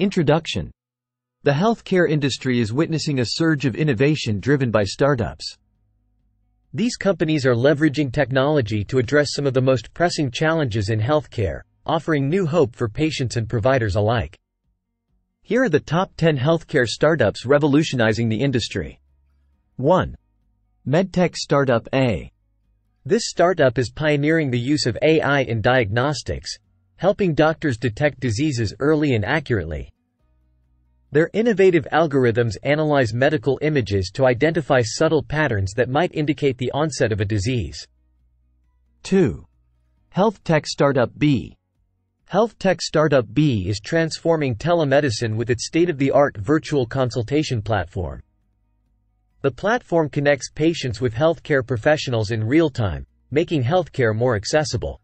Introduction The healthcare industry is witnessing a surge of innovation driven by startups. These companies are leveraging technology to address some of the most pressing challenges in healthcare, offering new hope for patients and providers alike. Here are the top 10 healthcare startups revolutionizing the industry. 1. MedTech Startup A. This startup is pioneering the use of AI in diagnostics, helping doctors detect diseases early and accurately. Their innovative algorithms analyze medical images to identify subtle patterns that might indicate the onset of a disease. 2. Health Tech Startup B. Health tech startup B is transforming telemedicine with its state-of-the-art virtual consultation platform. The platform connects patients with healthcare professionals in real time, making healthcare more accessible.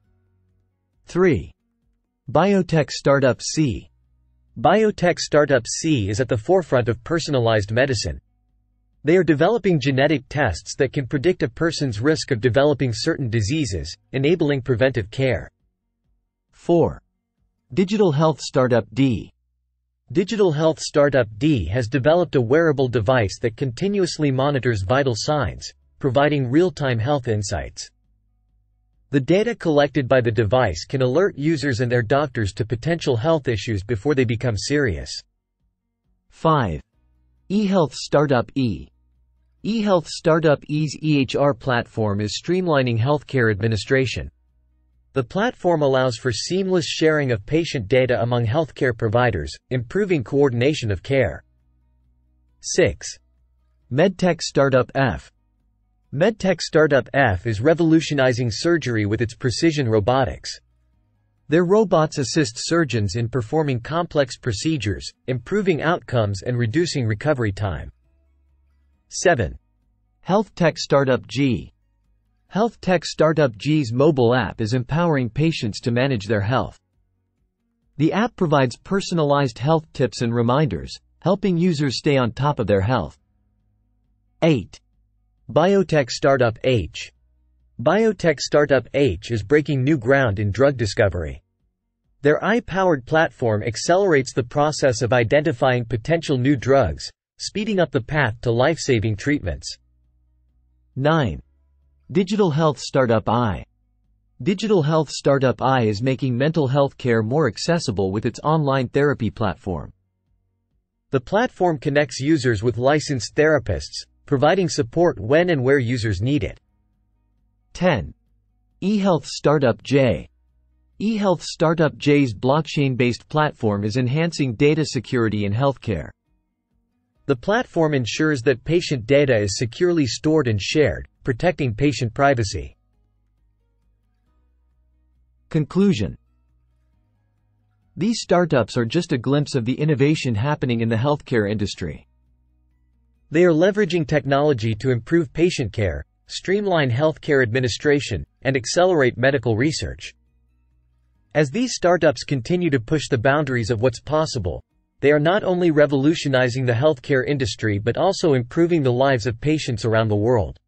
3. Biotech Startup C. Biotech Startup C is at the forefront of personalized medicine. They are developing genetic tests that can predict a person's risk of developing certain diseases, enabling preventive care. 4. Digital Health Startup D. Digital Health Startup D has developed a wearable device that continuously monitors vital signs, providing real-time health insights. The data collected by the device can alert users and their doctors to potential health issues before they become serious. 5. eHealth Startup E. eHealth Startup E's EHR platform is streamlining healthcare administration. The platform allows for seamless sharing of patient data among healthcare providers, improving coordination of care. 6. MedTech Startup F. MedTech startup F is revolutionizing surgery with its precision robotics. Their robots assist surgeons in performing complex procedures, improving outcomes and reducing recovery time. 7. Health Tech Startup G. Health tech startup G's mobile app is empowering patients to manage their health. The app provides personalized health tips and reminders, helping users stay on top of their health. 8. Biotech Startup H. Biotech Startup H is breaking new ground in drug discovery. Their AI-powered platform accelerates the process of identifying potential new drugs, speeding up the path to life-saving treatments. 9. Digital Health Startup I. Digital Health Startup I is making mental health care more accessible with its online therapy platform. The platform connects users with licensed therapists, providing support when and where users need it. 10. eHealth Startup J. eHealth Startup J's blockchain-based platform is enhancing data security in healthcare. The platform ensures that patient data is securely stored and shared, protecting patient privacy. Conclusion These startups are just a glimpse of the innovation happening in the healthcare industry. They are leveraging technology to improve patient care, streamline healthcare administration, and accelerate medical research. As these startups continue to push the boundaries of what's possible, they are not only revolutionizing the healthcare industry but also improving the lives of patients around the world.